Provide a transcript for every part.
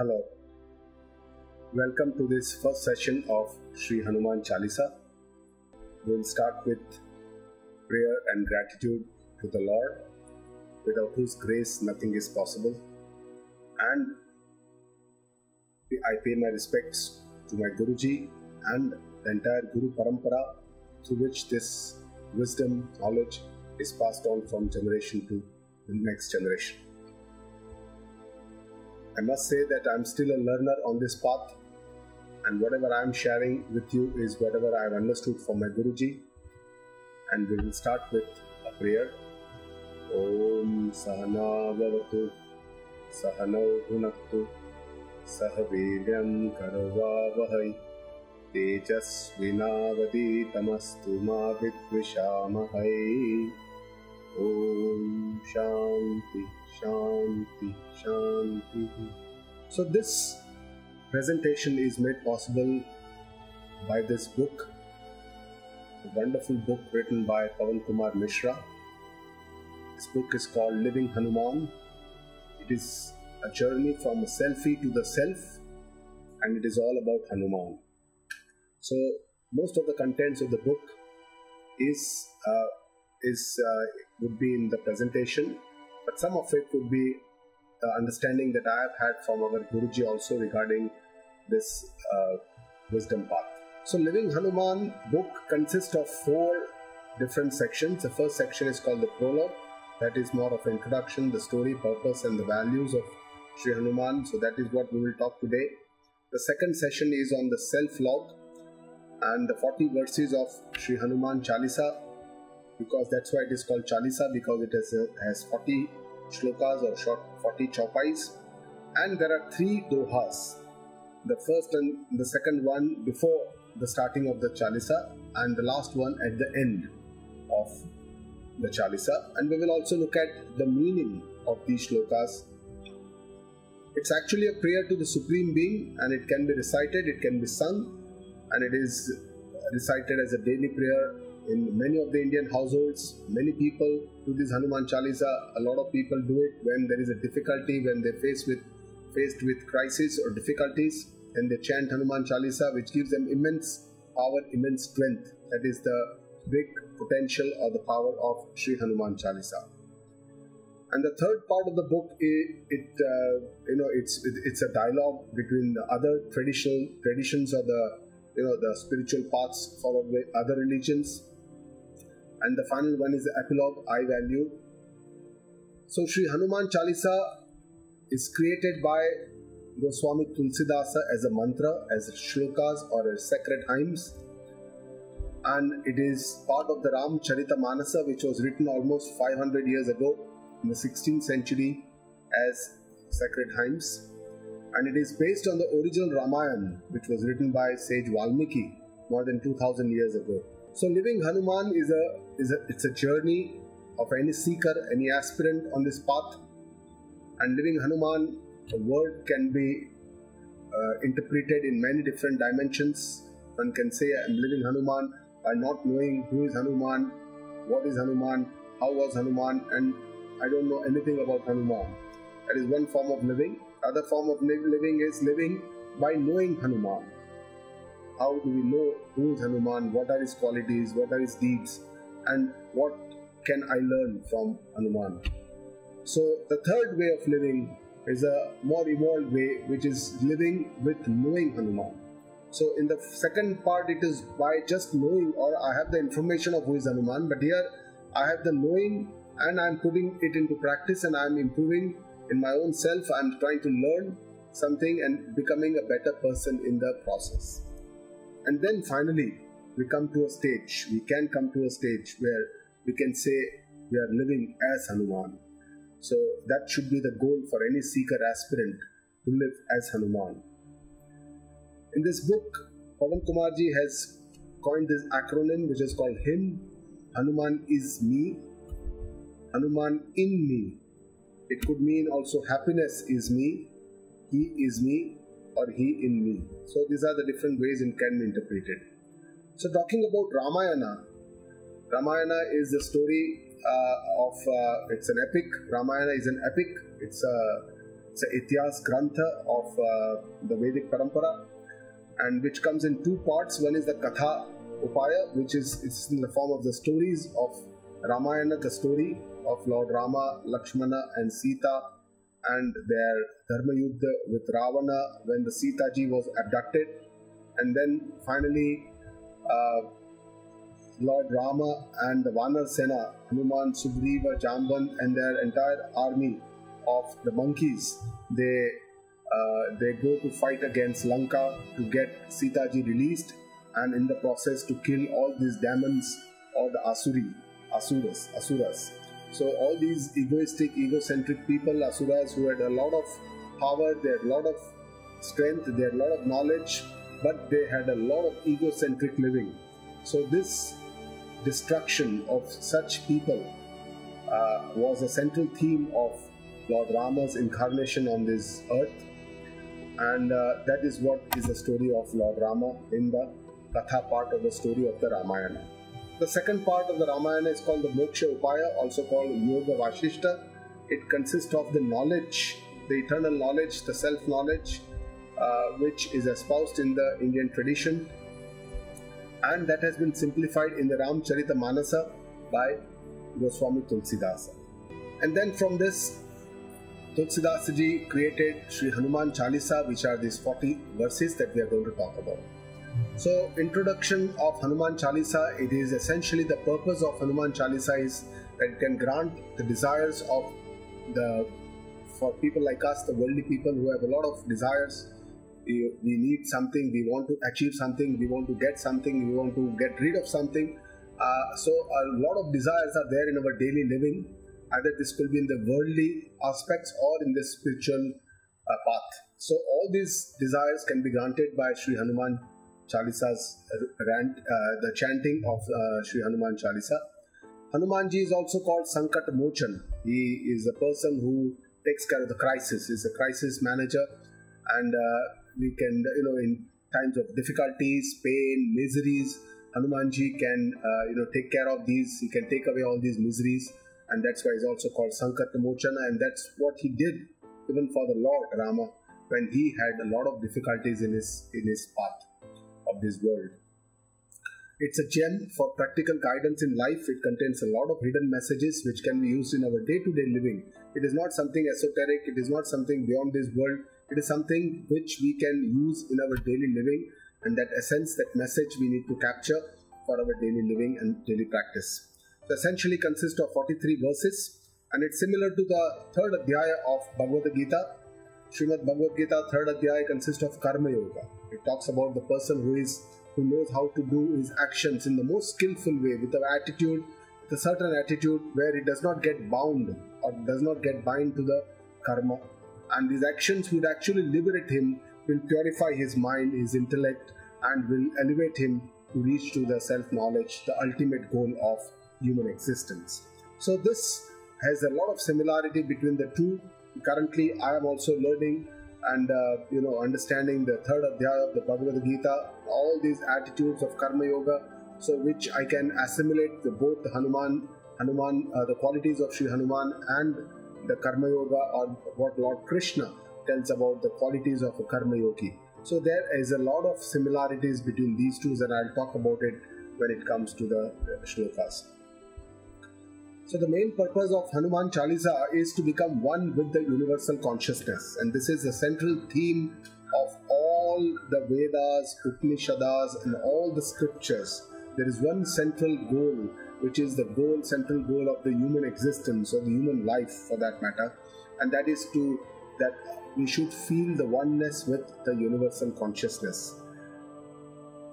Hello. Welcome to this first session of Sri Hanuman Chalisa. We'll start with prayer and gratitude to the Lord, without whose grace nothing is possible. And I pay my respects to my Guruji and the entire Guru Parampara through which this wisdom, knowledge is passed on from generation to the next generation. I must say that I'm still a learner on this path, and whatever I'm sharing with you is whatever I've understood from my Guruji. And we will start with a prayer. Om Sahana Bhavatu Sahanau Bhunaktu Saha Vedyam Karavavahai Tejasvinavaditamastu Ma Vidvishamahai Om Shanti Shanti, Shanti. So this presentation is made possible by this book, a wonderful book written by Pavan Kumar Mishra. This book is called Living Hanuman. It is a journey from a selfie to the self, and it is all about Hanuman. So most of the contents of the book is uh, is uh, would be in the presentation but some of it would be the understanding that I have had from our Guruji also regarding this uh, wisdom path. So Living Hanuman book consists of four different sections. The first section is called the prologue. That is more of an introduction, the story, purpose, and the values of Sri Hanuman. So that is what we will talk today. The second session is on the self-log and the 40 verses of Sri Hanuman Chalisa because that's why it is called Chalisa because it has, has 40 shlokas or short 40 chaupais and there are three dohas. The first and the second one before the starting of the Chalisa and the last one at the end of the Chalisa. And we will also look at the meaning of these shlokas. It's actually a prayer to the Supreme Being and it can be recited, it can be sung, and it is recited as a daily prayer in many of the Indian households. Many people do this Hanuman Chalisa. A lot of people do it when there is a difficulty, when they face with faced with crisis or difficulties, and they chant Hanuman Chalisa, which gives them immense power, immense strength. That is the big potential or the power of Sri Hanuman Chalisa. And the third part of the book, it, it uh, you know, it's it, it's a dialogue between the other traditional traditions or the you know the spiritual paths followed by other religions and the final one is the epilogue i value. So sri hanuman chalisa is created by goswami tulsidasa as a mantra as shlokas or as sacred hymns. And it is part of the ram charita manasa which was written almost 500 years ago in the 16th century as sacred hymns. And it is based on the original Ramayana, which was written by sage Valmiki more than 2000 years ago. So living Hanuman is a is a it's a journey of any seeker, any aspirant on this path. And living Hanuman, a word can be uh, interpreted in many different dimensions. One can say I'm living Hanuman by not knowing who is Hanuman, what is Hanuman, how was Hanuman, and I don't know anything about Hanuman. That is one form of living. Other form of living is living by knowing Hanuman. How do we know who is Hanuman? What are his qualities? What are his deeds? And what can I learn from Hanuman? So the third way of living is a more evolved way, which is living with knowing Hanuman. So in the second part, it is by just knowing, or I have the information of who is Hanuman, but here I have the knowing and I'm putting it into practice and I'm improving in my own self. I'm trying to learn something and becoming a better person in the process. And then finally, we come to a stage, we can come to a stage where we can say we are living as Hanuman. So that should be the goal for any seeker aspirant to live as Hanuman. In this book, Pavan Kumarji has coined this acronym which is called HIM. Hanuman is me. Hanuman in me. It could mean also happiness is me, he is me, or he in me. So these are the different ways it can be interpreted. So talking about Ramayana, Ramayana is the story uh, of uh, it's an epic. Ramayana is an epic. It's a it's a Ityas Grantha of uh, the Vedic Parampara, and which comes in two parts. One is the Katha Upaya, which is it's in the form of the stories of Ramayana, the story of Lord Rama, Lakshmana, and Sita, and their Dharma Yuddha with Ravana when the Sita ji was abducted, and then finally. Uh, Lord Rama and the Vanar Sena, Hanuman, Sugriva, Jamban, and their entire army of the monkeys, they uh, they go to fight against Lanka to get Sita ji released, and in the process to kill all these demons or the Asuri, Asuras, Asuras. So all these egoistic, egocentric people, Asuras, who had a lot of power, they had a lot of strength, they had a lot of knowledge, but they had a lot of egocentric living. So this destruction of such people uh, was a central theme of Lord Rama's incarnation on this earth, and uh, that is what is the story of Lord Rama in the Katha part of the story of the Ramayana. The second part of the Ramayana is called the Moksha Upaya, also called Yoga Vashishta. It consists of the knowledge, the eternal knowledge, the self knowledge, uh, which is espoused in the Indian tradition and that has been simplified in the Ramcharita Manasa by Goswami Tulsidasa. And then from this, Tulsidasa ji created Sri Hanuman Chalisa, which are these 40 verses that we are going to talk about. So, introduction of Hanuman Chalisa, it is essentially the purpose of Hanuman Chalisa is that it can grant the desires of the for people like us, the worldly people who have a lot of desires we, we need something, we want to achieve something, we want to get something, we want to get rid of something. Uh, so a lot of desires are there in our daily living. Either this will be in the worldly aspects or in the spiritual uh, path. So all these desires can be granted by Sri Hanuman Chalisa's rant, uh, the chanting of uh, Sri Hanuman Chalisa. Hanumanji is also called Sankat Mochan. He is a person who takes care of the crisis. He's a crisis manager, and uh, we can, you know, in times of difficulties, pain, miseries, Hanumanji can, uh, you know, take care of these. He can take away all these miseries, and that's why he's also called Sankat Mochana, and that's what he did even for the Lord Rama when he had a lot of difficulties in his in his path of this world. It's a gem for practical guidance in life. It contains a lot of hidden messages which can be used in our day to day living. It is not something esoteric, it is not something beyond this world. It is something which we can use in our daily living, and that essence, that message we need to capture for our daily living and daily practice. So essentially consists of 43 verses, and it's similar to the third adhyaya of Bhagavad Gita. Srimad Bhagavad Gita, third adhyaya consists of Karma Yoga. It talks about the person who is who knows how to do his actions in the most skillful way with an attitude, with a certain attitude where he does not get bound or does not get bind to the karma. And these actions would actually liberate him, will purify his mind, his intellect, and will elevate him to reach to the self knowledge, the ultimate goal of human existence. So, this has a lot of similarity between the two. Currently, I am also learning and uh, you know understanding the third adhyaya of the Bhagavad Gita, all these attitudes of karma yoga, so which I can assimilate the, both the Hanuman, Hanuman, uh, the qualities of Sri Hanuman and the karma yoga, or what Lord Krishna tells about the qualities of a karma yogi. So there is a lot of similarities between these two, and I'll talk about it when it comes to the shlokas. So the main purpose of Hanuman Chalisa is to become one with the universal consciousness, and this is the central theme of all the Vedas, Upanishads, and all the scriptures. There is one central goal, which is the goal, central goal of the human existence or the human life, for that matter, and that is to that we should feel the oneness with the universal consciousness.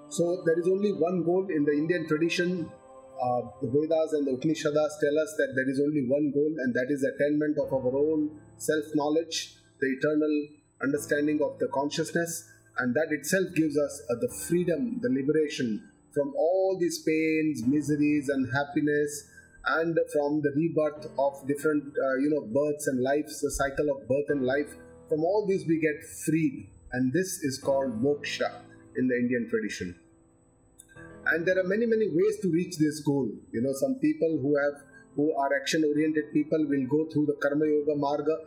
So there is only one goal in the Indian tradition uh, the Vedas and the Upanishads tell us that there is only one goal, and that is attainment of our own self knowledge, the eternal understanding of the consciousness, and that itself gives us uh, the freedom, the liberation from all these pains, miseries, and happiness, and from the rebirth of different, uh, you know, births and lives, the cycle of birth and life. From all these, we get freed, and this is called moksha in the Indian tradition and there are many many ways to reach this goal. You know some people who have who are action oriented people will go through the karma yoga marga.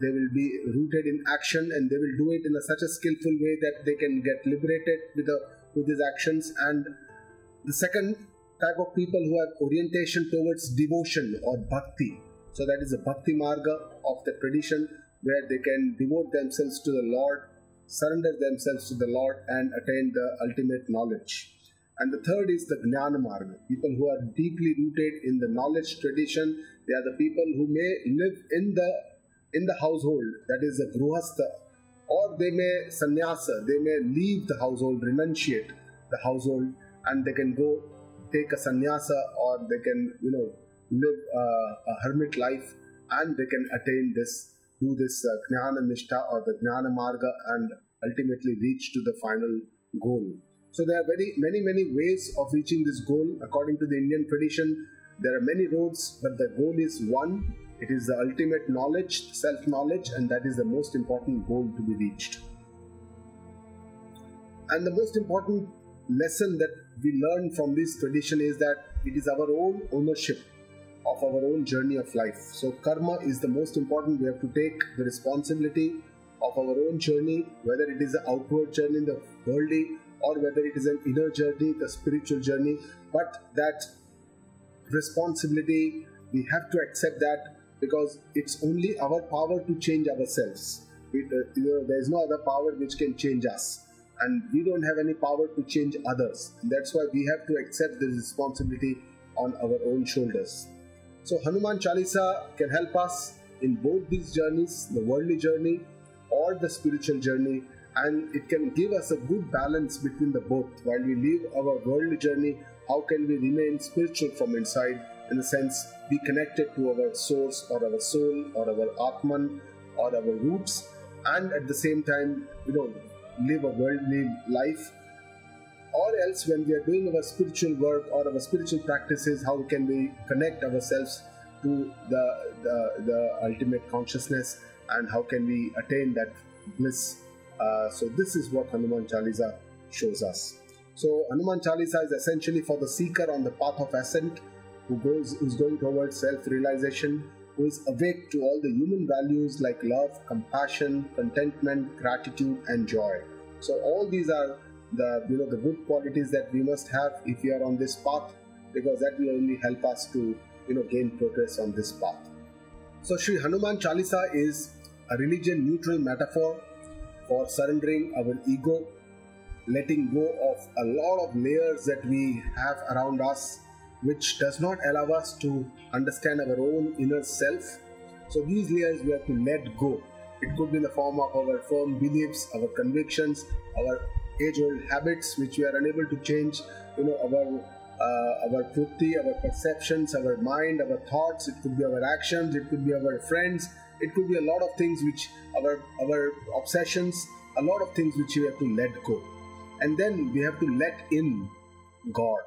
They will be rooted in action and they will do it in a, such a skillful way that they can get liberated with the with these actions. And the second type of people who have orientation towards devotion or bhakti. So that is a bhakti marga of the tradition where they can devote themselves to the lord surrender themselves to the lord and attain the ultimate knowledge and the third is the Jnana Marga, people who are deeply rooted in the knowledge tradition. They are the people who may live in the in the household, that is the gruhastha, or they may sannyasa, they may leave the household, renunciate the household, and they can go take a sannyasa or they can, you know, live uh, a hermit life and they can attain this, do this uh, Jnana or the Jnana Marga and ultimately reach to the final goal. So there are very many many ways of reaching this goal. According to the Indian tradition, there are many roads, but the goal is one it is the ultimate knowledge, self knowledge, and that is the most important goal to be reached. And the most important lesson that we learn from this tradition is that it is our own ownership of our own journey of life. So, karma is the most important. We have to take the responsibility of our own journey, whether it is the outward journey, in the worldly, or whether it is an inner journey, the spiritual journey. But that responsibility, we have to accept that because it's only our power to change ourselves. It, uh, you know, there is no other power which can change us, and we don't have any power to change others. And that's why we have to accept the responsibility on our own shoulders. So Hanuman Chalisa can help us in both these journeys, the worldly journey or the spiritual journey, and it can give us a good balance between the both. While we live our worldly journey, how can we remain spiritual from inside? In the sense be connected to our source or our soul or our atman or our roots. And at the same time you know live a worldly life. Or else when we are doing our spiritual work or our spiritual practices how can we connect ourselves to the, the, the ultimate consciousness? And how can we attain that bliss uh, so this is what hanuman chalisa shows us so hanuman chalisa is essentially for the seeker on the path of ascent who goes who's going towards self-realization, who is awake to all the human values like love, compassion, contentment, gratitude, and joy. So all these are the you know the good qualities that we must have if we are on this path, because that will only help us to you know gain progress on this path. So Sri Hanuman Chalisa is a religion neutral metaphor for surrendering our ego, letting go of a lot of layers that we have around us which does not allow us to understand our own inner self. So these layers we have to let go. It could be in the form of our firm beliefs, our convictions, our age-old habits which we are unable to change. You know our uh, our truthi, our perceptions, our mind, our thoughts. It could be our actions. It could be our friends. It could be a lot of things which our our obsessions. A lot of things which we have to let go, and then we have to let in God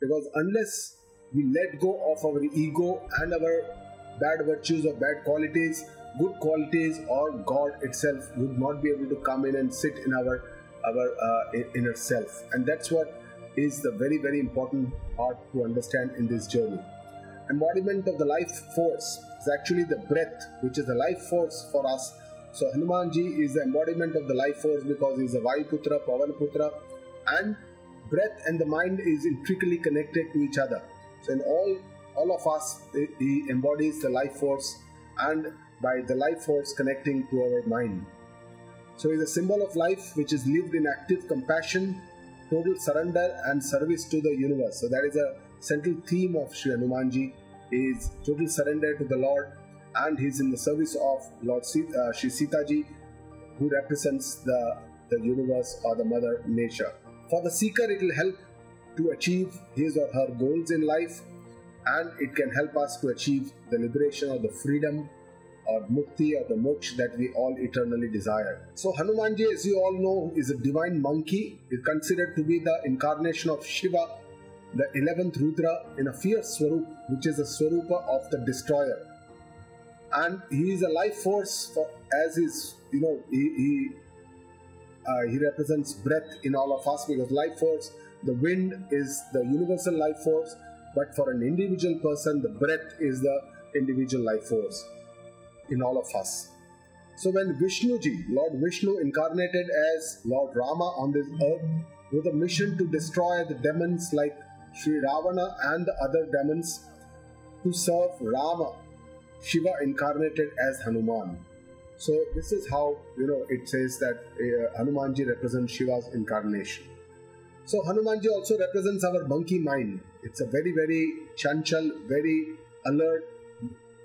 because unless we let go of our ego and our bad virtues or bad qualities, good qualities or God itself would not be able to come in and sit in our our uh, inner self, and that's what is the very very important part to understand in this journey. Embodiment of the life force is actually the breath, which is the life force for us. So Hanumanji is the embodiment of the life force because he is a Vayuputra, Pavanputra, and breath and the mind is intricately connected to each other. So in all all of us, he embodies the life force, and by the life force connecting to our mind. So he's a symbol of life which is lived in active compassion, total surrender, and service to the universe. So that is a central theme of Sri Hanumanji is total surrender to the Lord, and he's in the service of Lord Sita, uh, Sri Sita Ji, who represents the the universe or the mother nature. For the seeker, it will help to achieve his or her goals in life and it can help us to achieve the liberation or the freedom or mukti or the moksha that we all eternally desire. So Hanumanji, as you all know, is a divine monkey, is considered to be the incarnation of Shiva, the 11th Rudra in a fierce Swarup, which is a Swarupa of the destroyer. And he is a life force for as is, you know, he, he uh, he represents breath in all of us because life force, the wind is the universal life force, but for an individual person, the breath is the individual life force in all of us. So when Vishnuji, Lord Vishnu, incarnated as Lord Rama on this earth with a mission to destroy the demons like Sri Ravana and the other demons to serve Rama, Shiva incarnated as Hanuman. So this is how you know it says that uh, Hanumanji represents Shiva's incarnation. So Hanumanji also represents our monkey mind. It's a very very chanchal, very alert,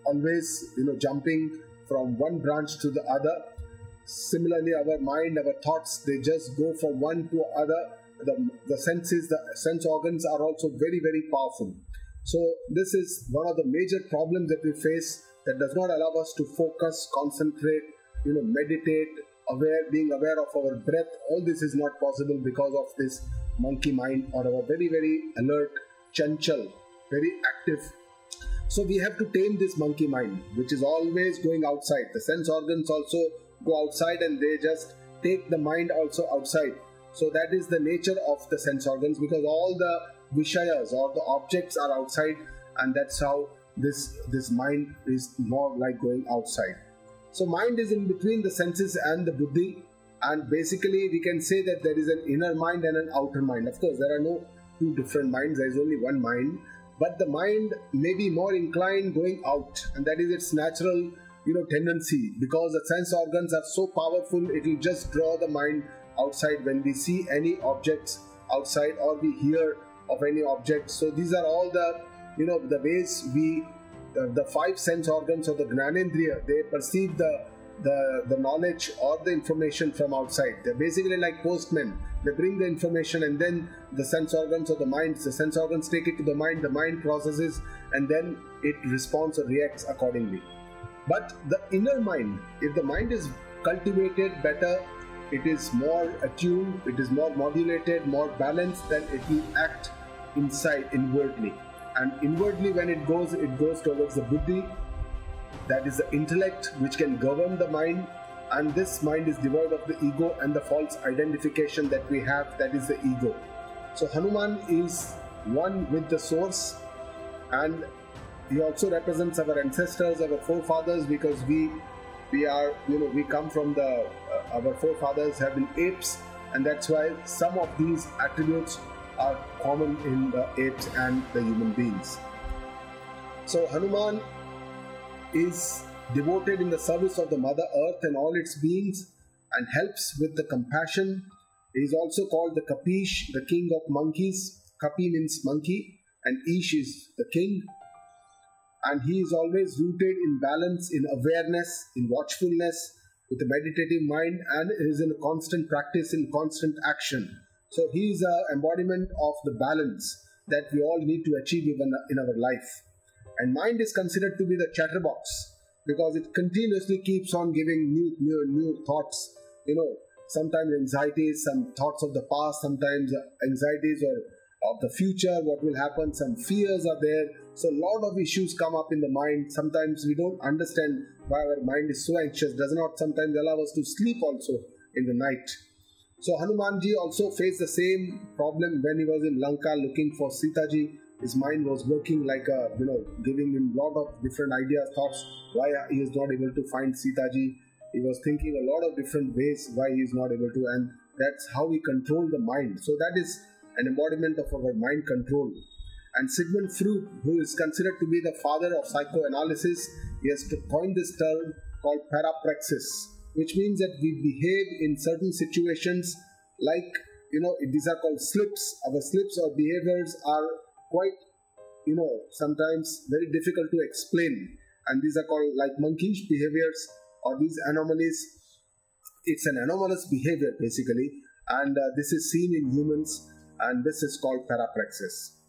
always you know jumping from one branch to the other. Similarly, our mind, our thoughts, they just go from one to other. The, the senses, the sense organs are also very very powerful. So this is one of the major problems that we face that does not allow us to focus, concentrate, you know, meditate, aware, being aware of our breath. All this is not possible because of this monkey mind or our very, very alert, chanchal, very active. So we have to tame this monkey mind, which is always going outside. The sense organs also go outside and they just take the mind also outside. So that is the nature of the sense organs because all the vishayas or the objects are outside and that's how this this mind is more like going outside. So mind is in between the senses and the buddhi and basically we can say that there is an inner mind and an outer mind. Of course there are no two different minds there is only one mind but the mind may be more inclined going out and that is its natural you know tendency. Because the sense organs are so powerful it will just draw the mind outside. When we see any objects outside or we hear of any object so these are all the you know the ways we the, the five sense organs of the gnanendriya they perceive the the the knowledge or the information from outside. They're basically like postmen. They bring the information and then the sense organs of the mind the sense organs take it to the mind the mind processes and then it responds or reacts accordingly but the inner mind if the mind is cultivated better it is more attuned it is more modulated more balanced then it will act inside inwardly. And inwardly when it goes it goes towards the buddhi that is the intellect which can govern the mind. And this mind is devoid of the ego and the false identification that we have that is the ego. So hanuman is one with the source and he also represents our ancestors our forefathers because we we are you know we come from the uh, our forefathers have been apes and that's why some of these attributes are common in the apes and the human beings. So Hanuman is devoted in the service of the Mother Earth and all its beings and helps with the compassion. He is also called the Kapish, the king of monkeys. Kapi means monkey and Ish is the king. And he is always rooted in balance, in awareness, in watchfulness, with a meditative mind and is in a constant practice, in constant action. So he is an embodiment of the balance that we all need to achieve even in our life. And mind is considered to be the chatterbox because it continuously keeps on giving new, new, new thoughts. You know, sometimes anxieties, some thoughts of the past, sometimes anxieties or of the future, what will happen, some fears are there. So a lot of issues come up in the mind. Sometimes we don't understand why our mind is so anxious, does not sometimes allow us to sleep also in the night. So Hanumanji also faced the same problem when he was in Lanka looking for Sitaji. His mind was working like a, you know, giving him lot of different ideas, thoughts why he is not able to find Sitaji. He was thinking a lot of different ways why he is not able to, and that's how we control the mind. So that is an embodiment of our mind control. And Sigmund Freud, who is considered to be the father of psychoanalysis, he has coined this term called parapraxis which means that we behave in certain situations like you know these are called slips. Our slips or behaviors are quite you know sometimes very difficult to explain. And these are called like monkeyish behaviors or these anomalies. It's an anomalous behavior basically. And uh, this is seen in humans and this is called parapraxis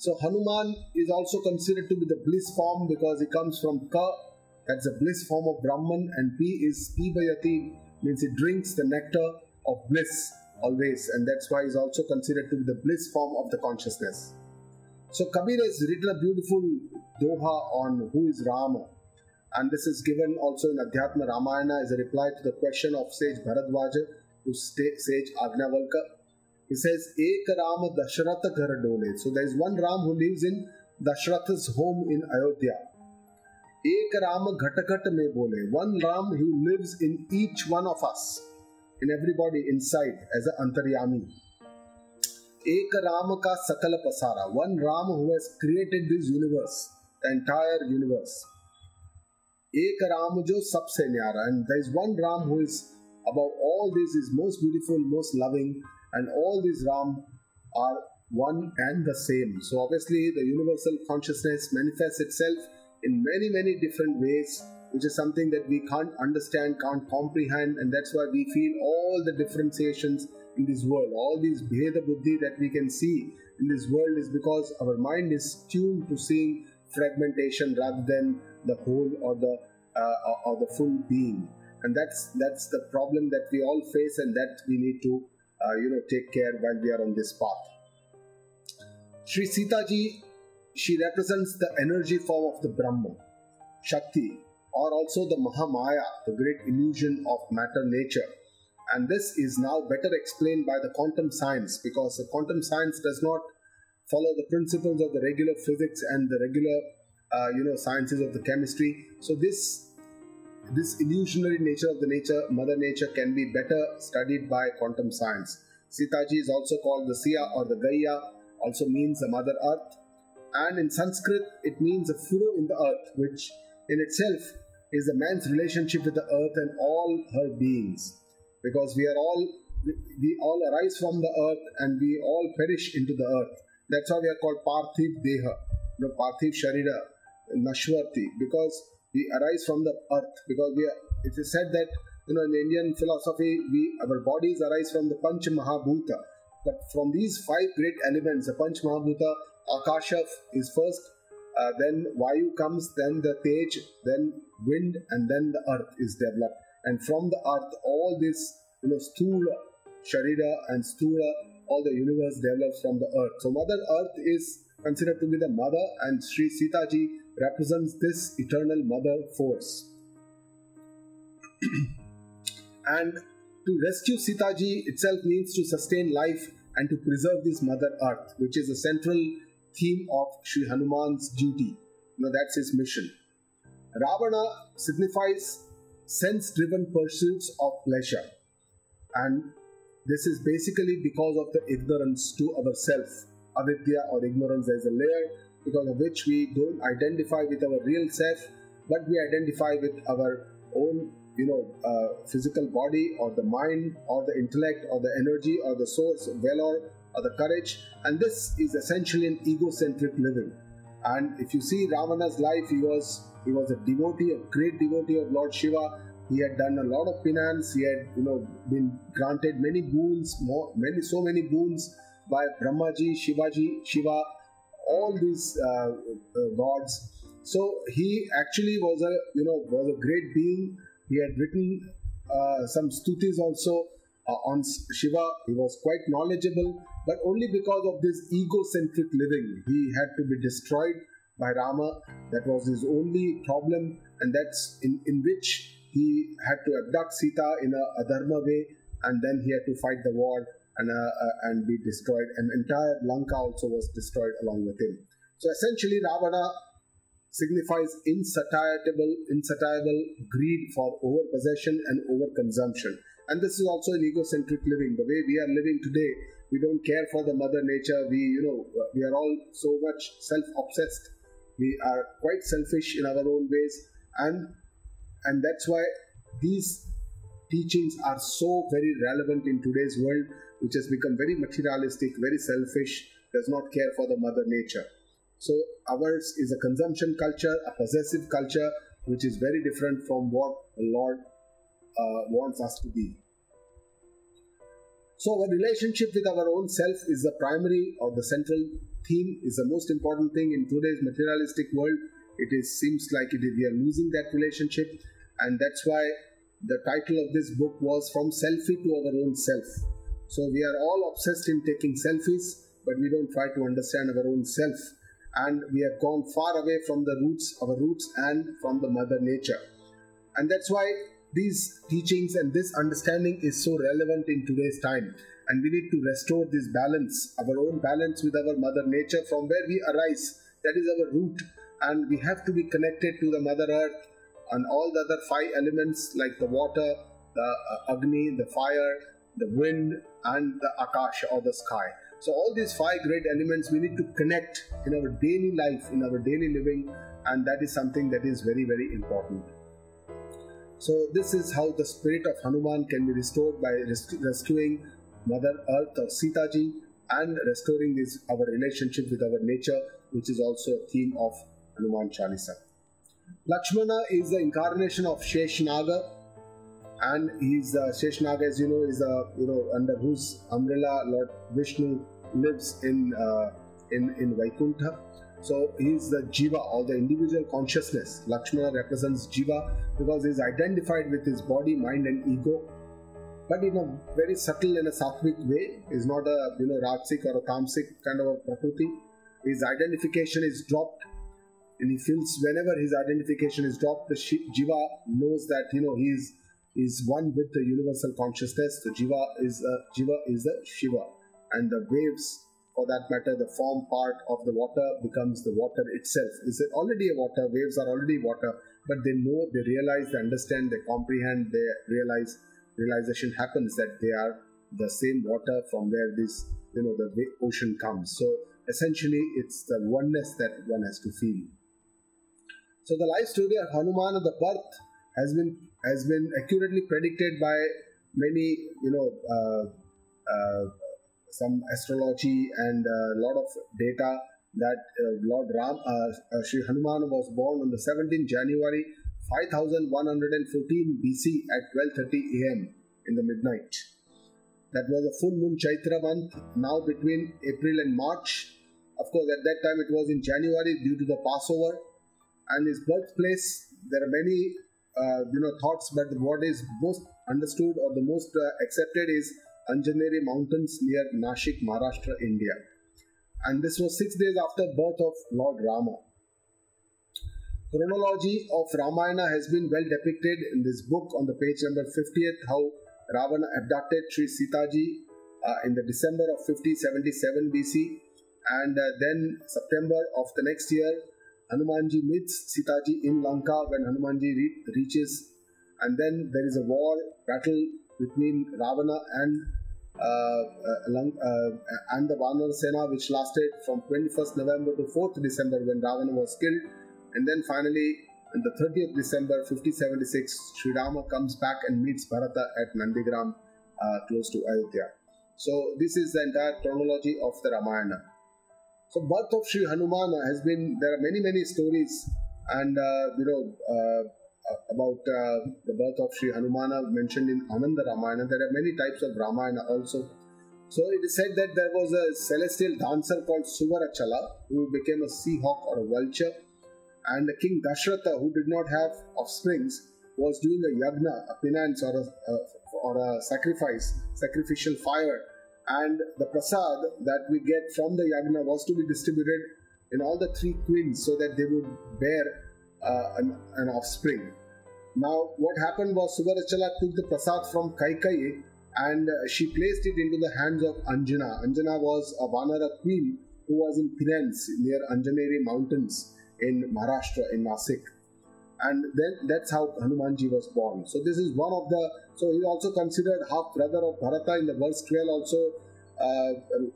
so hanuman is also considered to be the bliss form because he comes from ka that's a bliss form of Brahman, and P is Pibayati, means he drinks the nectar of bliss always, and that's why he's also considered to be the bliss form of the consciousness. So Kabir has written a beautiful doha on who is Rama, and this is given also in Adhyatma Ramayana as a reply to the question of sage Bharadwaja to sage Yajnavalkya. He says, Ek Rama Dashratha Ghar So there is one Ram who lives in Dashratha's home in Ayodhya एक राम घट घट में बोले one ram who lives in each one of us in everybody inside as an antaryami एक राम का सकल पसारा one ram who has created this universe the entire universe एक राम जो सबसे न्यारा and there is one ram who is above all this is most beautiful most loving and all these ram are one and the same so obviously the universal consciousness manifests itself in many, many different ways, which is something that we can't understand, can't comprehend, and that's why we feel all the differentiations in this world. All these Bheda Buddhi that we can see in this world is because our mind is tuned to seeing fragmentation rather than the whole or the uh, or the full being. And that's that's the problem that we all face, and that we need to uh, you know take care while we are on this path. Sri Sita ji she represents the energy form of the Brahma, Shakti, or also the Mahamaya, the great illusion of matter nature. And this is now better explained by the quantum science because the quantum science does not follow the principles of the regular physics and the regular, uh, you know, sciences of the chemistry. So this this illusionary nature of the nature, Mother Nature, can be better studied by quantum science. Sitaji is also called the Sia or the Gaia, also means the Mother Earth and in Sanskrit it means a furrow in the earth, which in itself is a man's relationship with the earth and all her beings. Because we are all we all arise from the earth and we all perish into the earth. That's why we are called Parthiv Deha, you know, Parthiv Sharira, Nashwarti, because we arise from the earth. Because we are, it is said that you know in Indian philosophy, we our bodies arise from the Panch Mahabhuta. But from these five great elements, the Panch Mahabhuta Akasha is first, uh, then Vayu comes, then the Tej, then wind, and then the earth is developed. And from the earth, all this, you know, Stula, Sharira, and Stula, all the universe develops from the earth. So, Mother Earth is considered to be the mother, and Sri Sita Ji represents this eternal mother force. and to rescue Sita Ji itself means to sustain life and to preserve this mother earth, which is a central theme of Sri Hanuman's duty. Know, that's his mission. Ravana signifies sense driven pursuits of pleasure. And this is basically because of the ignorance to ourself. Avidya or ignorance, there's a layer because of which we don't identify with our real self, but we identify with our own, you know, uh, physical body or the mind or the intellect or the energy or the source, valor or the courage, and this is essentially an egocentric living. And if you see Ravana's life, he was he was a devotee, a great devotee of Lord Shiva. He had done a lot of penance. He had, you know, been granted many boons, more, many so many boons by Brahmaji, Shivaji, Shiva, all these uh, gods. So he actually was a, you know, was a great being. He had written uh, some stutis also uh, on Shiva. He was quite knowledgeable but only because of this egocentric living, he had to be destroyed by Rama. That was his only problem, and that's in, in which he had to abduct Sita in a dharma way, and then he had to fight the war and, uh, uh, and be destroyed. And entire Lanka also was destroyed along with him. So essentially, Ravana signifies insatiable, insatiable greed for overpossession and overconsumption. And this is also an egocentric living. The way we are living today, we don't care for the mother nature we you know we are all so much self-obsessed we are quite selfish in our own ways and and that's why these teachings are so very relevant in today's world which has become very materialistic very selfish does not care for the mother nature so ours is a consumption culture a possessive culture which is very different from what the lord uh, wants us to be so our relationship with our own self is the primary or the central theme, is the most important thing in today's materialistic world. It is seems like it is, we are losing that relationship, and that's why the title of this book was From Selfie to Our Own Self. So we are all obsessed in taking selfies, but we don't try to understand our own self. And we have gone far away from the roots, our roots, and from the mother nature. And that's why these teachings and this understanding is so relevant in today's time and we need to restore this balance our own balance with our mother nature from where we arise that is our root and we have to be connected to the Mother Earth and all the other five elements like the water, the uh, Agni, the fire, the wind, and the Akash or the sky. So, all these five great elements we need to connect in our daily life, in our daily living, and that is something that is very, very important. So, this is how the spirit of Hanuman can be restored by rescuing Mother Earth or Sita Ji and restoring this our relationship with our nature, which is also a theme of Hanuman Chalisa. Lakshmana is the incarnation of Sheshnaga, and he's uh, Sheshnaga, as you know, is a you know under whose umbrella Lord Vishnu lives in uh, in in Vaikuntha. So he's the jiva or the individual consciousness. Lakshmana represents jiva because he's identified with his body, mind, and ego, but in a very subtle and a sattvic way. Is not a you know rajasic or a tamasic kind of a prakriti. His identification is dropped, and he feels whenever his identification is dropped, the jiva knows that you know he's is one with the universal consciousness. The jiva is a, jiva is a shiva, and the waves, for that matter, the form part of the water becomes the water itself. Is it already a water? Waves are already water, but they know, they realize, they understand, they comprehend, they realize. Realization happens that they are the same water from where this, you know, the ocean comes. So essentially, it's the oneness that one has to feel. So the life story of Hanuman, the birth has been has been accurately predicted by many, you know, uh, uh, some astrology and a lot of data that uh, Lord Ram, uh, uh, Sri Hanuman was born on the 17th January 5114 BC at 12:30 a.m. in the midnight. That was a full moon Chaitra month. Now between April and March, of course, at that time it was in January due to the Passover, and his birthplace. There are many uh, you know thoughts, but what is most understood or the most uh, accepted is Anjaneri Mountains near Nashik, Maharashtra, India. And this was six days after birth of Lord Rama. Chronology of Ramayana has been well depicted in this book on the page number 50th, how Ravana abducted Sri Sitaji uh, in the December of 5077 BC and uh, then September of the next year Hanumanji meets Sitaji in Lanka when Hanumanji re- reaches, and then there is a war battle between Ravana and uh, uh, uh, and the Vanar Sena, which lasted from 21st November to 4th December when Ravana was killed, and then finally on the 30th December 5076, Sri Rama comes back and meets Bharata at Nandigram, uh, close to Ayodhya. So this is the entire chronology of the Ramayana. So birth of Sri Hanumana has been there are many many stories and uh, you know uh, about uh, the birth of Sri Hanumana mentioned in Ananda Ramayana. There are many types of Ramayana also. So it is said that there was a celestial dancer called Suvarachala who became a sea hawk or a vulture, and the king Dashratha, who did not have offsprings, was doing a yagna, a penance or a, a or a sacrifice, sacrificial fire and the prasad that we get from the yagna was to be distributed in all the three queens so that they would bear uh, an, an, offspring. Now, what happened was Suvarachala took the prasad from Kaikeyi and uh, she placed it into the hands of Anjana. Anjana was a Vanara queen who was in Pinance near Anjaneri mountains in Maharashtra, in Nasik and then that's how Hanumanji was born. So this is one of the. So he's also considered half brother of Bharata. In the verse 12, also uh,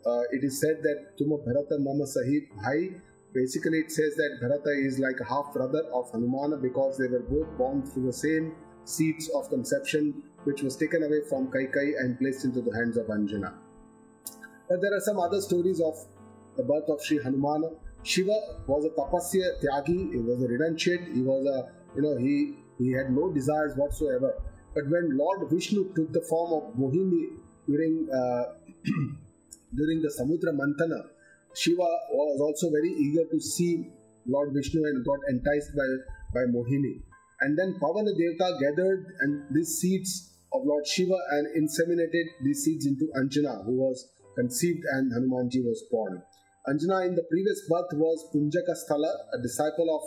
uh, it is said that Tuma Bharata Mama Sahib Hai. Basically, it says that Bharata is like a half brother of Hanumana because they were both born through the same seeds of conception, which was taken away from Kaikeyi and placed into the hands of Anjana. But there are some other stories of the birth of Sri Hanumana. Shiva was a tapasya tyagi, he was a renunciate, he was a, you know, he, he had no desires whatsoever. But when Lord Vishnu took the form of Mohini during, uh, during the Samudra Mantana, Shiva was also very eager to see Lord Vishnu and got enticed by, by Mohini. And then Pavana Devata gathered and these seeds of Lord Shiva and inseminated these seeds into Anjana, who was conceived and Hanumanji was born. Anjana in the previous birth was Punjaka Sthala, a disciple of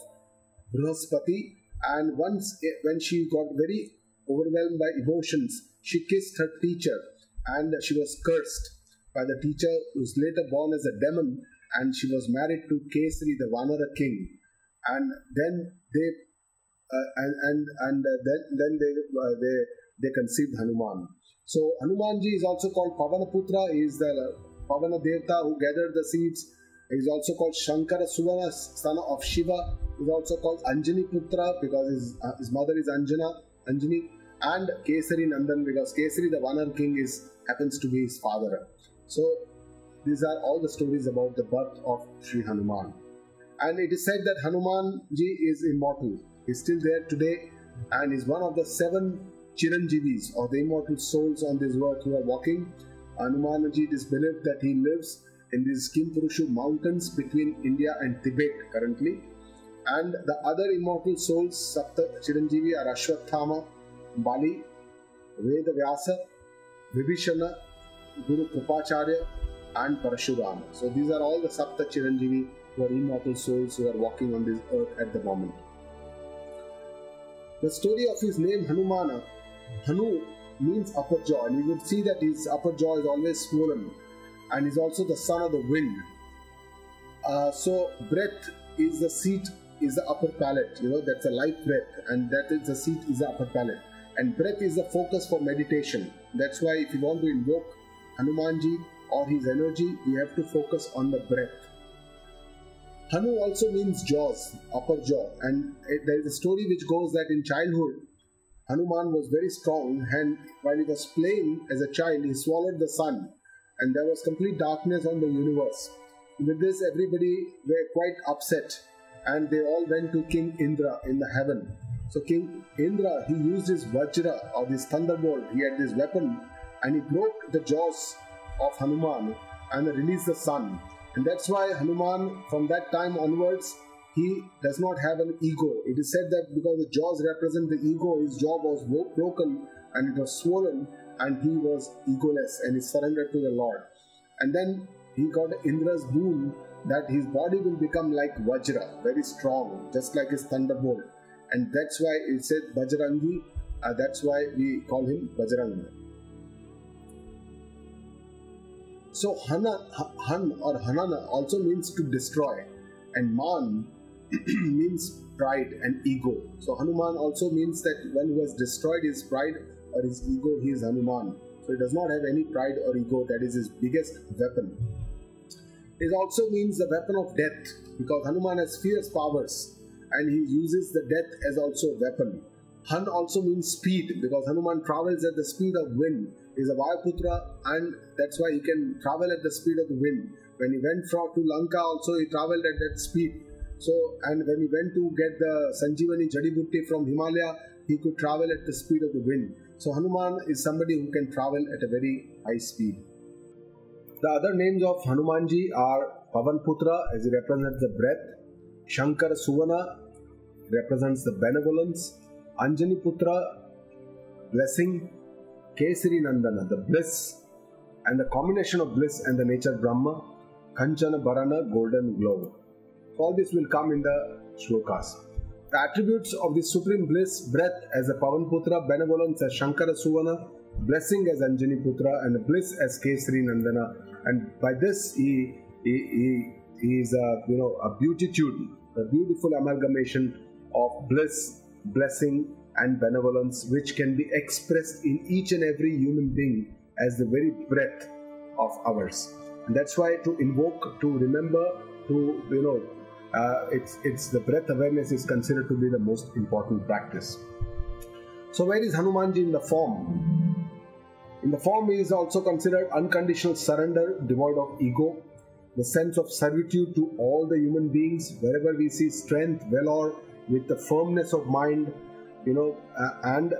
Brihaspati, and once eh, when she got very overwhelmed by emotions, she kissed her teacher and she was cursed by the teacher who was later born as a demon and she was married to Kesari, the Vanara king. and then they uh, and and and uh, then then they uh, they they conceived Hanuman. So Hanumanji is also called Pavanaputra. He is the Pavana Devta who gathered the seeds. Is also called Shankara Suvana, son of Shiva. Is also called Anjani Putra because his, uh, his mother is Anjana, Anjani, and Kesari Nandan because Kesari, the Vanar king, is happens to be his father. So these are all the stories about the birth of Sri Hanuman. And it is said that Hanuman ji is immortal. He's still there today and is one of the seven Chiranjeevis or the immortal souls on this earth who are walking. Hanumanji, it is believed that he lives in these Kimpurushu mountains between India and Tibet currently. And the other immortal souls, Sapta Chiranjeevi, are Ashwatthama, Bali, Veda Vyasa, Vibhishana, Guru Kripacharya, and Parashurama. So these are all the Sapta Chiranjeevi who are immortal souls who are walking on this earth at the moment. The story of his name Hanumana, Hanu means upper jaw, and you would see that his upper jaw is always swollen, and he's also the son of the wind. Uh, so breath is the seat, is the upper palate. You know that's a life breath, and that is the seat is the upper palate. And breath is the focus for meditation. That's why if you want to invoke Hanumanji or his energy, you have to focus on the breath. Hanu also means jaws, upper jaw, and there is a story which goes that in childhood, Hanuman was very strong, and while he was playing as a child, he swallowed the sun, and there was complete darkness on the universe. With this, everybody were quite upset, and they all went to King Indra in the heaven. So King Indra, he used his Vajra or this thunderbolt. He had this weapon, and he broke the jaws of Hanuman and released the sun. And that's why Hanuman, from that time onwards, he does not have an ego. It is said that because the jaws represent the ego, his jaw was broken and it was swollen, and he was egoless and he surrendered to the Lord. And then he got Indra's boon that his body will become like Vajra, very strong, just like his thunderbolt. And that's why it said Bajrangi, uh, that's why we call him Bajrang. So Hana, Han or Hanana also means to destroy, and Man means pride and ego. So Hanuman also means that one who has destroyed his pride or his ego, he is Hanuman. So he does not have any pride or ego, that is his biggest weapon. It also means the weapon of death because Hanuman has fierce powers and he uses the death as also a weapon. Han also means speed because Hanuman travels at the speed of wind is a Vayuputra and that's why he can travel at the speed of the wind. When he went from to Lanka also he traveled at that speed. So and when he went to get the Sanjeevani Jadibutti from Himalaya, he could travel at the speed of the wind. So Hanuman is somebody who can travel at a very high speed. The other names of Hanumanji are Pavanputra as he represents the breath, Shankar Suvana represents the benevolence, Anjani Putra blessing, Kesari Nandana, the bliss, and the combination of bliss and the nature Brahma, Kanchana Bharana, golden globe. All this will come in the shlokas. The attributes of the supreme bliss, breath as a Pavan Putra, benevolence as Shankara Suvana, blessing as Anjani Putra, and bliss as Kesari Nandana. And by this, he, he, he, he is a, you know, a beautitude, a beautiful amalgamation of bliss, blessing, and benevolence which can be expressed in each and every human being as the very breath of ours. And that's why to invoke, to remember, to you know, uh, it's it's the breath awareness is considered to be the most important practice. So where is Hanumanji in the form? In the form he is also considered unconditional surrender, devoid of ego, the sense of servitude to all the human beings, wherever we see strength, valor, with the firmness of mind, you know, uh, and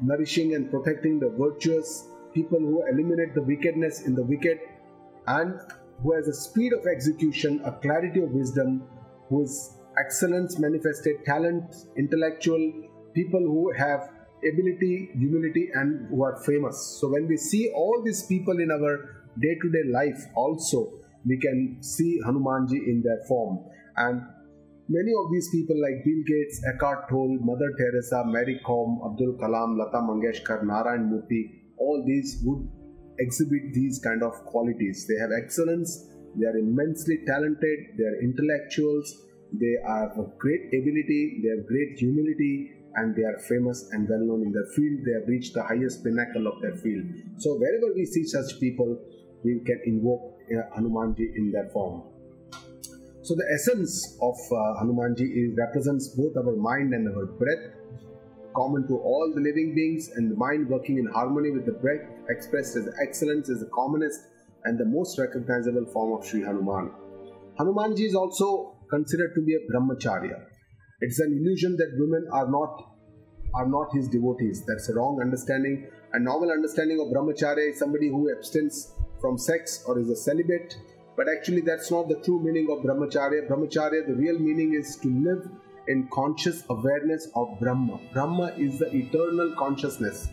nourishing and protecting the virtuous people who eliminate the wickedness in the wicked, and who has a speed of execution, a clarity of wisdom, whose excellence manifested talent, intellectual people who have ability, humility, and who are famous. So when we see all these people in our day-to-day life, also we can see Hanumanji in their form. And Many of these people like Bill Gates, Eckhart Tolle, Mother Teresa, Mary Kom, Abdul Kalam, Lata Mangeshkar, Narayan Murthy, all these would exhibit these kind of qualities. They have excellence, they are immensely talented, they are intellectuals, They have great ability, they have great humility, and they are famous and well known in their field. They have reached the highest pinnacle of their field. So, wherever we see such people, we can invoke uh, Hanumanji in their form. So, the essence of uh, Hanumanji represents both our mind and our breath, common to all the living beings, and the mind working in harmony with the breath, expressed as excellence, is the commonest and the most recognizable form of Sri Hanuman. Hanumanji is also considered to be a brahmacharya. It's an illusion that women are not are not his devotees. That's a wrong understanding. A normal understanding of brahmacharya is somebody who abstains from sex or is a celibate. But actually, that's not the true meaning of brahmacharya. Brahmacharya, the real meaning is to live in conscious awareness of Brahma. Brahma is the eternal consciousness.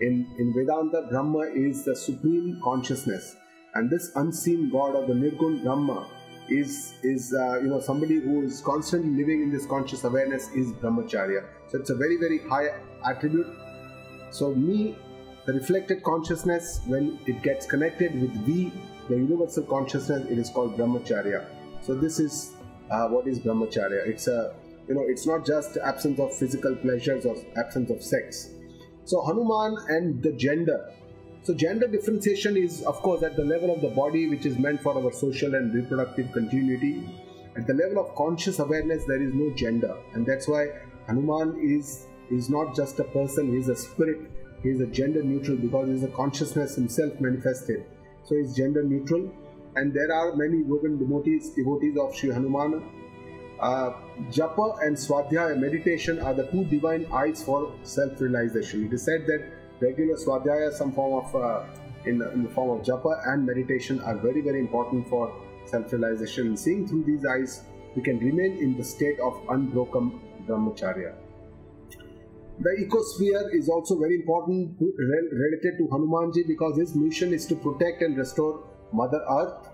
In, in Vedanta, Brahma is the supreme consciousness. And this unseen God of the Nirgun Brahma is is uh, you know somebody who is constantly living in this conscious awareness is brahmacharya. So it's a very very high attribute. So me the reflected consciousness when it gets connected with we the universal consciousness it is called brahmacharya. So this is uh, what is brahmacharya? It's a you know it's not just absence of physical pleasures or absence of sex. So hanuman and the gender so gender differentiation is of course at the level of the body which is meant for our social and reproductive continuity. At the level of conscious awareness there is no gender and that's why Hanuman is is not just a person, he is a spirit, he is a gender neutral because he is a consciousness himself manifested. So he is gender neutral and there are many women devotees, devotees of Sri Hanuman. Uh, Japa and Swadhyaya meditation are the two divine eyes for self-realization. It is said that regular swadhyaya, some form of uh, in, in, the form of japa and meditation are very very important for self-realization. Seeing through these eyes, we can remain in the state of unbroken brahmacharya. The ecosphere is also very important to, related to Hanumanji because his mission is to protect and restore Mother Earth,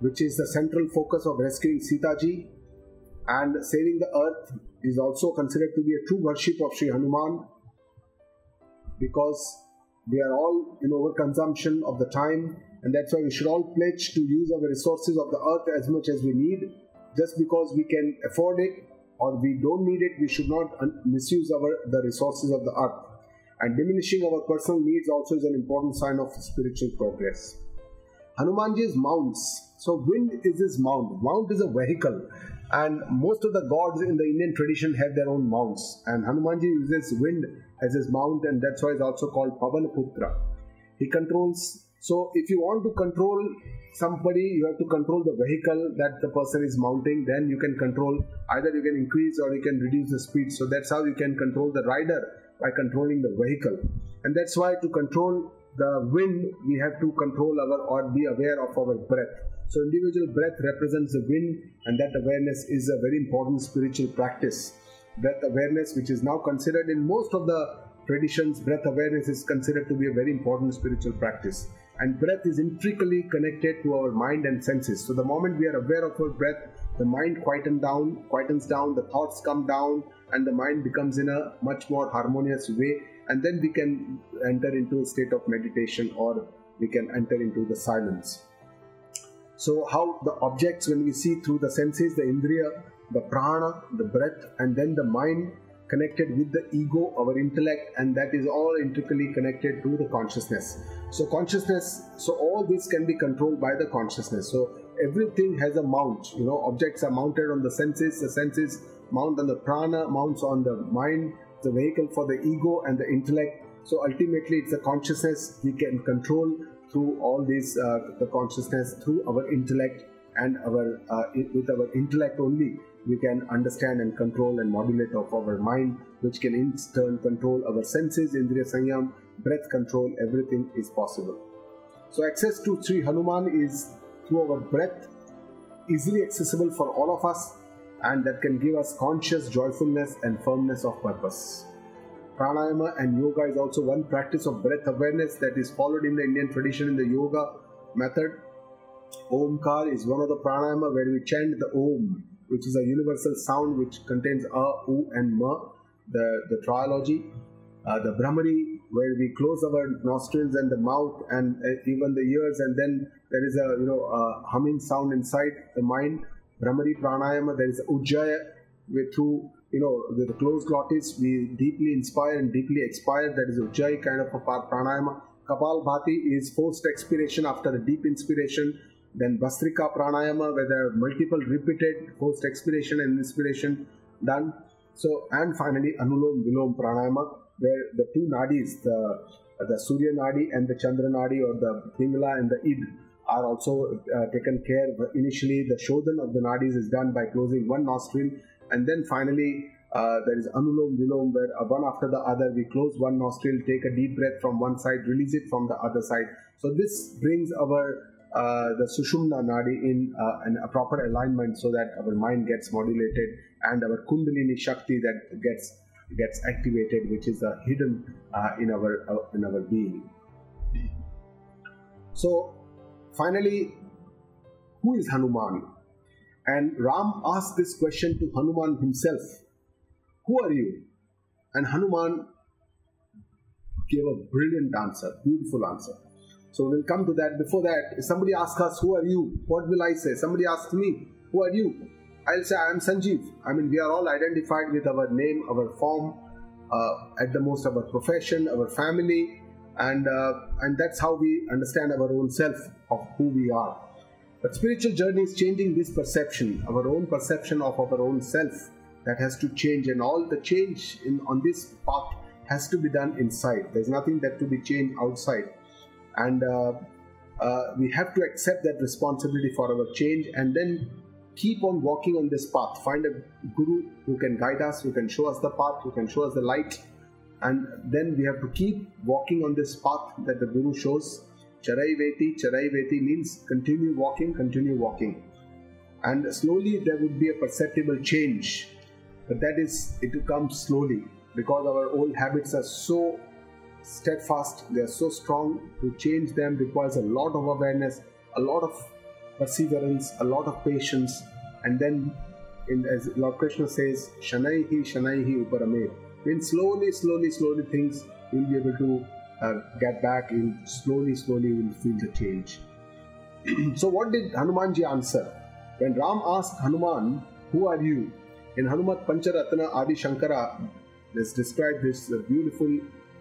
which is the central focus of rescuing Sitaji. And saving the earth is also considered to be a true worship of Sri Hanuman because we are all in overconsumption of the time and that's why we should all pledge to use our resources of the earth as much as we need. Just because we can afford it or we don't need it we should not misuse our the resources of the earth. And diminishing our personal needs also is an important sign of spiritual progress. Hanumanji's mounts. So wind is his mount. Mount is a vehicle. And most of the gods in the indian tradition have their own mounts. And hanumanji uses wind as his mount, and that's why it's also called Pavanaputra. He controls. So, if you want to control somebody, you have to control the vehicle that the person is mounting. Then you can control either you can increase or you can reduce the speed. So that's how you can control the rider by controlling the vehicle. And that's why to control the wind, we have to control our or be aware of our breath. So individual breath represents the wind, and that awareness is a very important spiritual practice breath awareness, which is now considered in most of the traditions, breath awareness is considered to be a very important spiritual practice. And breath is intricately connected to our mind and senses. So the moment we are aware of our breath, the mind quietens down, quietens down, the thoughts come down, and the mind becomes in a much more harmonious way. And then we can enter into a state of meditation or we can enter into the silence. So, how the objects, when we see through the senses, the indriya, the prana, the breath, and then the mind connected with the ego, our intellect, and that is all intricately connected to the consciousness. So, consciousness, so all this can be controlled by the consciousness. So, everything has a mount, you know, objects are mounted on the senses, the senses mount on the prana, mounts on the mind, the vehicle for the ego and the intellect. So, ultimately, it's the consciousness we can control through all these, uh, the consciousness through our intellect and our uh, with our intellect only we can understand and control and modulate of our mind, which can in turn control our senses, Indriya Sanyam, breath control, everything is possible. So access to Sri Hanuman is through our breath, easily accessible for all of us, and that can give us conscious joyfulness and firmness of purpose. Pranayama and yoga is also one practice of breath awareness that is followed in the Indian tradition in the yoga method. Omkar is one of the pranayama where we chant the Om which is a universal sound which contains a, u, and ma, the, the trilogy. Uh, the Bhramari, where we close our nostrils and the mouth and uh, even the ears, and then there is a you know a humming sound inside the mind. Bhramari Pranayama, there is Ujjaya with through you know with the closed glottis we deeply inspire and deeply expire. That is Ujjayi kind of a pranayama. Kapal Bhati is forced expiration after a deep inspiration. Then Bhastrika Pranayama, where there are multiple repeated forced expiration and inspiration done. So and finally Anulom Vilom Pranayama, where the two nadis, the the Surya Nadi and the Chandra Nadi or the Pingala and the Id are also uh, taken care. of. Initially, the Shodhan of the Nadis is done by closing one nostril and then finally uh, there is Anulom Vilom where uh, one after the other we close one nostril, take a deep breath from one side, release it from the other side. So this brings our the Sushumna Nadi in, uh, a proper alignment so that our mind gets modulated and our Kundalini Shakti that gets gets activated, which is uh, hidden uh, in our uh, in our being. So, finally, who is Hanuman? And Ram asked this question to Hanuman himself Who are you? And Hanuman gave a brilliant answer, beautiful answer. So we'll come to that. Before that, if somebody asks us, Who are you? What will I say? Somebody asks me, Who are you? I'll say, I am Sanjiv. I mean, we are all identified with our name, our form, uh, at the most our profession, our family, and uh, and that's how we understand our own self of who we are. But spiritual journey is changing this perception, our own perception of our own self that has to change and all the change in on this path has to be done inside. There's nothing that to be changed outside. And uh, uh, we have to accept that responsibility for our change and then keep on walking on this path. Find a guru who can guide us, who can show us the path, who can show us the light. And then we have to keep walking on this path that the guru shows Charai Veti, Charai Veti means continue walking, continue walking. And slowly there would be a perceptible change. But that is, it will come slowly because our old habits are so steadfast, they are so strong. To change them requires a lot of awareness, a lot of perseverance, a lot of patience. And then, in, as Lord Krishna says, Shanaihi, Shanaihi Uparame. When slowly, slowly, slowly things will be able to uh, get back in slowly, slowly will feel the change. so, what did Hanumanji answer? When Ram asked Hanuman, Who are you? In Hanumat Pancharatana Adi Shankara, let's describe this beautiful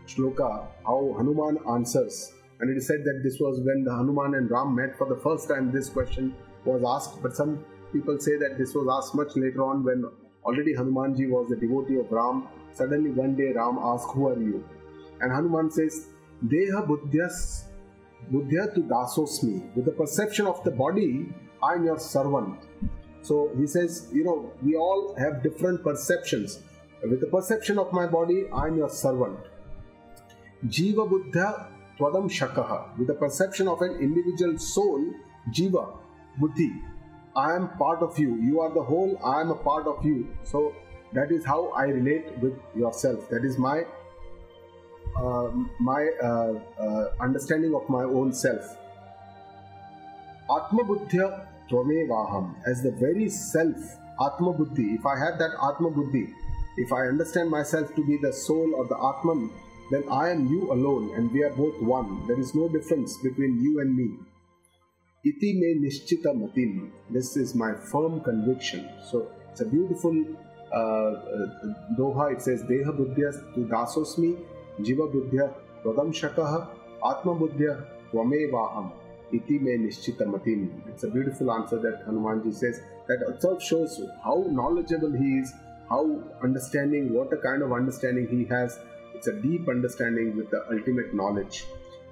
shloka how Hanuman answers. And it is said that this was when the Hanuman and Ram met for the first time. This question was asked, but some people say that this was asked much later on when already Hanumanji was a devotee of Ram. Suddenly one day Ram asked, Who are you? And Hanuman says, Deha buddhyas buddhya to dasosmi. With the perception of the body, I am your servant. So he says, you know, we all have different perceptions. With the perception of my body, I am your servant. Jiva buddha twadam shakaha. With the perception of an individual soul, jiva, buddhi. I am part of you. You are the whole, I am a part of you. So that is how I relate with yourself. That is my uh, my uh, uh, understanding of my own self. Atma Buddhya Tvamevaham, as the very self, Atma Buddhi, if I have that Atma Buddhi, if I understand myself to be the soul or the Atman, then I am you alone and we are both one. There is no difference between you and me. Iti me nishchita matim. This is my firm conviction. So it's a beautiful uh, uh, doha. It says Deha buddhya tu dasosmi, jiva buddhya vadam shakaha, atma buddhya vame vaham. Iti me nishchita matim. It's a beautiful answer that Hanumanji says. That itself shows how knowledgeable he is, how understanding, what a kind of understanding he has it's a deep understanding with the ultimate knowledge.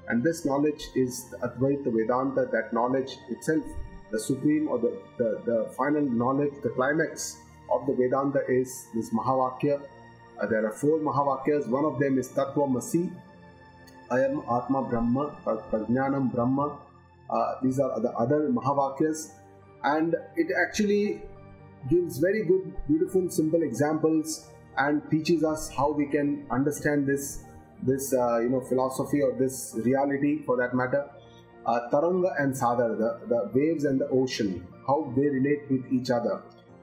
And this knowledge is Advaita Vedanta, that knowledge itself, the supreme or the, the, the final knowledge, the climax of the Vedanta is this Mahavakya, uh, there are four Mahavakyas. One of them is Tat Tvam Asi, Ayam Atma Brahma, Prajnanam Brahma. Uh, these are the other Mahavakyas. And it actually gives very good, beautiful, simple examples and teaches us how we can understand this this uh, you know philosophy or this reality for that matter uh, taranga and sadar the, the waves and the ocean how they relate with each other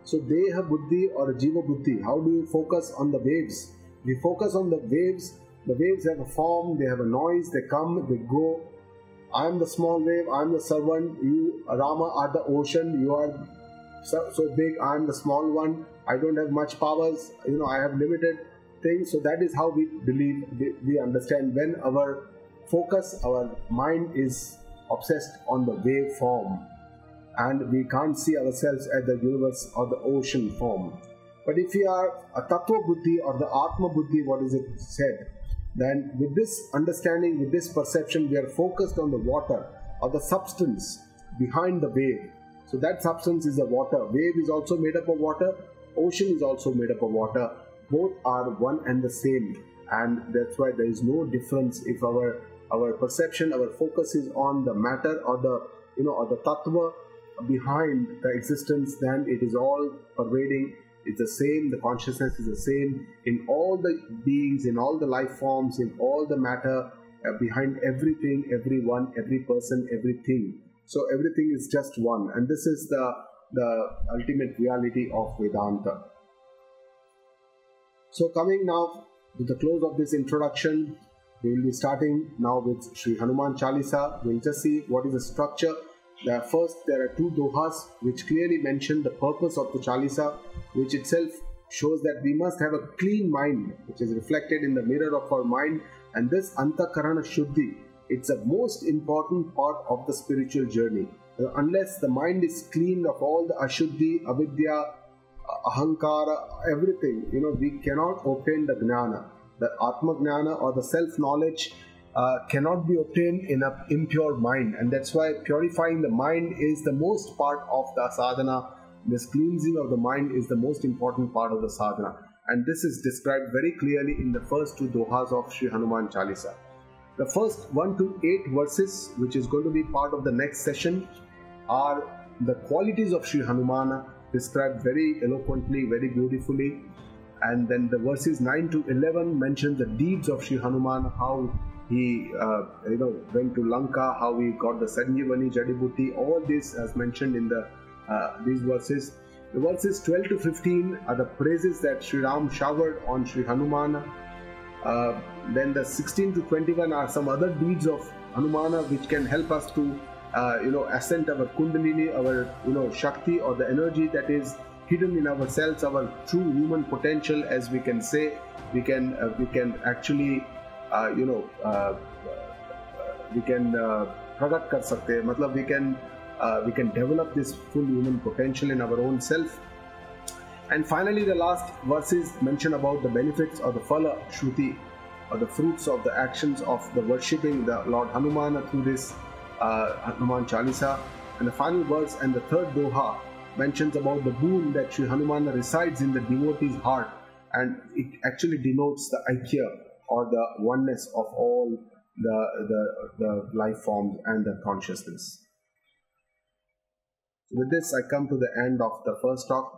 so Deha Buddhi or Jiva Buddhi, how do you focus on the waves? We focus on the waves. The waves have a form, they have a noise, they come, they go. I am the small wave, I am the servant, you Rama are the ocean, you are so, so big, I'm the small one, I don't have much powers, you know, I have limited things. So that is how we believe, we, understand when our focus, our mind is obsessed on the wave form and we can't see ourselves at the universe or the ocean form. But if we are a Tattva Buddhi or the Atma Buddhi, what is it said? Then with this understanding, with this perception, we are focused on the water or the substance behind the wave. So that substance is the water. Wave is also made up of water. Ocean is also made up of water. Both are one and the same. And that's why there is no difference if our our perception, our focus is on the matter or the you know or the tattva behind the existence, then it is all pervading. It's the same, the consciousness is the same in all the beings, in all the life forms, in all the matter, uh, behind everything, everyone, every person, everything. So everything is just one, and this is the the ultimate reality of Vedanta. So coming now to the close of this introduction, we will be starting now with Sri Hanuman Chalisa. We'll just see what is the structure. The first, there are two dohas which clearly mention the purpose of the Chalisa, which itself shows that we must have a clean mind, which is reflected in the mirror of our mind. And this Antakarana Shuddhi, it's a most important part of the spiritual journey. Unless the mind is clean of all the Ashuddhi, Avidya, Ahankara, everything, you know, we cannot obtain the Gnana the Atma Gnana or the self knowledge uh, cannot be obtained in an impure mind, and that's why purifying the mind is the most part of the sadhana. This cleansing of the mind is the most important part of the sadhana, and this is described very clearly in the first two dohas of Sri Hanuman Chalisa. The first one to eight verses, which is going to be part of the next session, are the qualities of Sri Hanumana described very eloquently, very beautifully and then the verses 9 to 11 mention the deeds of Sri Hanuman, how he uh, you know went to Lanka, how he got the Sanjivani Jadibuti, all this as mentioned in the uh, these verses. The verses 12 to 15 are the praises that Sri Ram showered on Sri Hanuman. Uh, then the 16 to 21 are some other deeds of Hanumana which can help us to uh, you know ascend our Kundalini, our you know Shakti or the energy that is hidden in ourselves our true human potential as we can say we can uh, we can actually uh, you know uh, we can प्रकट कर सकते हैं मतलब we can uh, we can develop this full human potential in our own self and finally the last verses mention about the benefits of the phala shruti or the fruits of the actions of the worshipping the lord hanuman through this uh, hanuman chalisa and the final verse and the third doha mentions about the boon that Sri Hanumana resides in the devotee's heart and it actually denotes the Aikya or the oneness of all the, the, the life forms and the consciousness. With this, I come to the end of the first talk.